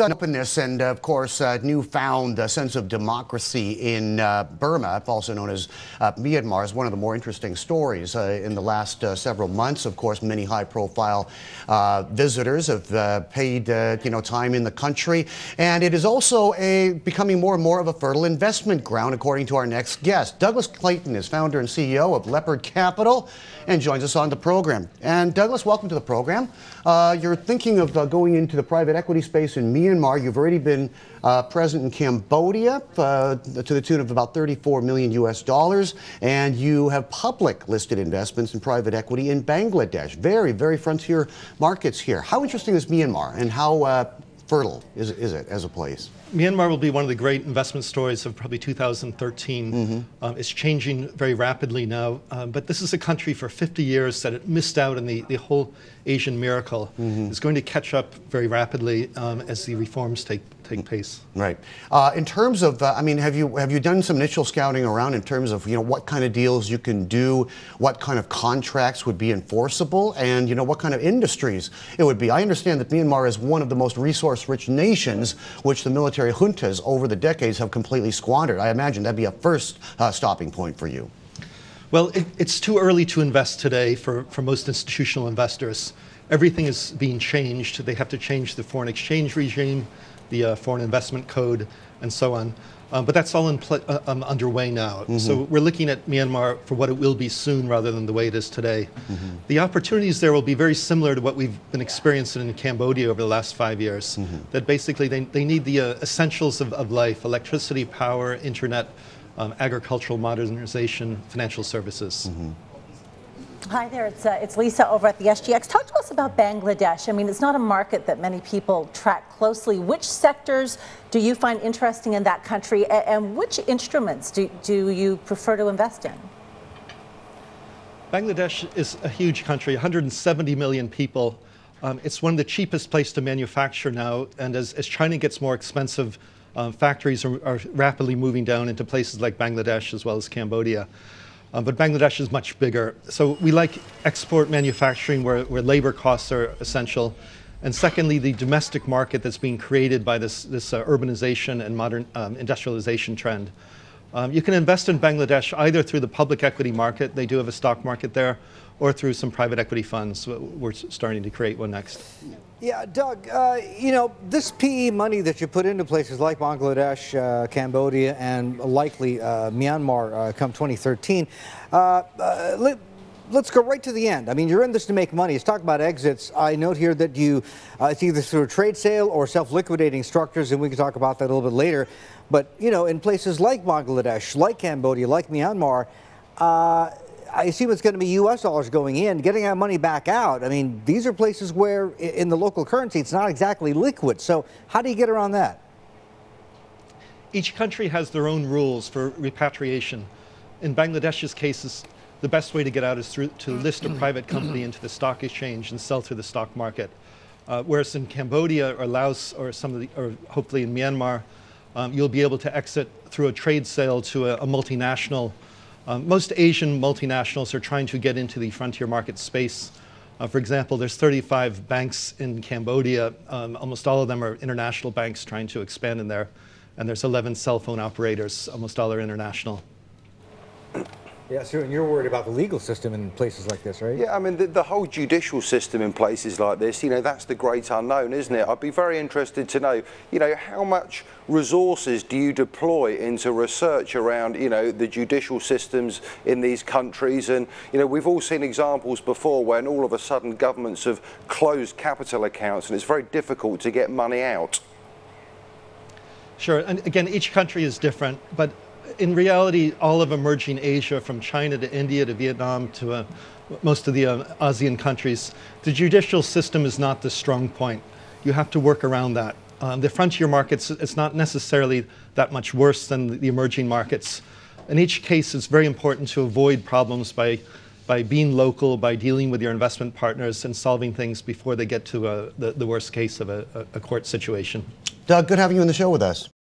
openness and, of course, uh, newfound uh, sense of democracy in uh, Burma, also known as uh, Myanmar, is one of the more interesting stories in the last several months. Of course, many high-profile visitors have paid, you know, time in the country, and it is also a becoming more and more of a fertile investment ground, according to our next guest. Douglas Clayton is founder and CEO of Leopard Capital, and joins us on the program. And Douglas, welcome to the program. you're thinking of going into the private equity space in Myanmar. Myanmar. You've already been uh, present in Cambodia uh, to the tune of about 34 million US dollars, and you have public listed investments in private equity in Bangladesh. Very, very frontier markets here. How interesting is Myanmar, and how uh, fertile is, is it as a place? Myanmar will be one of the great investment stories of probably 2013. Mm-hmm. Um, it's changing very rapidly now, um, but this is a country for 50 years that it missed out on the, the whole Asian miracle. Mm-hmm. It's going to catch up very rapidly um, as the reforms take take place. Right. Uh, in terms of, uh, I mean, have you have you done some initial scouting around in terms of you know what kind of deals you can do, what kind of contracts would be enforceable, and you know what kind of industries it would be? I understand that Myanmar is one of the most resource-rich nations, which the military juntas over the decades have completely squandered. I imagine that'd be a first uh, stopping point for you. Well, it, it's too early to invest today for, for most institutional investors. Everything is being changed. They have to change the foreign exchange regime the uh, Foreign Investment Code, and so on. Um, but that's all uh, um, underway now. Mm-hmm. So we're looking at Myanmar for what it will be soon rather than the way it is today. Mm-hmm. The opportunities there will be very similar to what we've been experiencing in Cambodia over the last five years. Mm-hmm. That basically they, they need the uh, essentials of, of life electricity, power, internet, um, agricultural modernization, financial services. Hi there, it's, uh, it's Lisa over at the SGX. Talk to us about Bangladesh. I mean, it's not a market that many people track closely. Which sectors do you find interesting in that country, and, and which instruments do, do you prefer to invest in? Bangladesh is a huge country, 170 million people. Um, it's one of the cheapest places to manufacture now, and as, as China gets more expensive, um, factories are, are rapidly moving down into places like Bangladesh as well as Cambodia. Um, but Bangladesh is much bigger. So we like export manufacturing where, where labor costs are essential. And secondly, the domestic market that's being created by this, this uh, urbanization and modern um, industrialization trend. Um, you can invest in Bangladesh either through the public equity market, they do have a stock market there, or through some private equity funds. We're starting to create one next. Yeah, Doug, uh, you know, this PE money that you put into places like Bangladesh, uh, Cambodia, and likely uh, Myanmar uh, come 2013, uh, uh, let, us go right to the end. I mean, you're in this to make money. Let's talk about exits. I note here that you, it's either through a trade sale or self-liquidating structures, and we can talk about that a little bit later. But, you know, in places like Bangladesh, like Cambodia, like Myanmar, I assume it's going to be U.S. dollars going in, getting that money back out. I mean, these are places where, in the local currency, it's not exactly liquid. So, how do you get around that? Each country has their own rules for repatriation. In Bangladesh's cases, the best way to get out is through, to list a private company into the stock exchange and sell through the stock market. Uh, whereas in Cambodia or Laos or some of the, or hopefully in Myanmar, um, you'll be able to exit through a trade sale to a, a multinational um, most Asian multinationals are trying to get into the frontier market space. Uh, for example, there's 35 banks in Cambodia. Um, almost all of them are international banks trying to expand in there. And there's 11 cell phone operators. Almost all are international. Yeah, so and you're worried about the legal system in places like this, right? Yeah, I mean, the, the, whole judicial system in places like this, you know, that's the great unknown, isn't it? I'd be very interested to know, you know, how much resources do you deploy into research around, you know, the judicial systems in these countries? And, you know, we've all seen examples before when all of a sudden governments have closed capital accounts and it's very difficult to get money out. Sure, and again, each country is different, but in reality, all of emerging Asia, from China to India to Vietnam to uh, most of the uh, ASEAN countries, the judicial system is not the strong point. You have to work around that. Um, the frontier markets, it's not necessarily that much worse than the emerging markets. In each case, it's very important to avoid problems by, by being local, by dealing with your investment partners and solving things before they get to uh, the, the worst case of a, a court situation. Doug, good having you on the show with us.